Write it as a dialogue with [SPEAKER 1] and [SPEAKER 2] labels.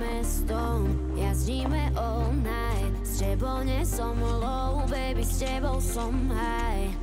[SPEAKER 1] mestom. Jazdíme all night. S tebou nesom low, baby, s tebou som high.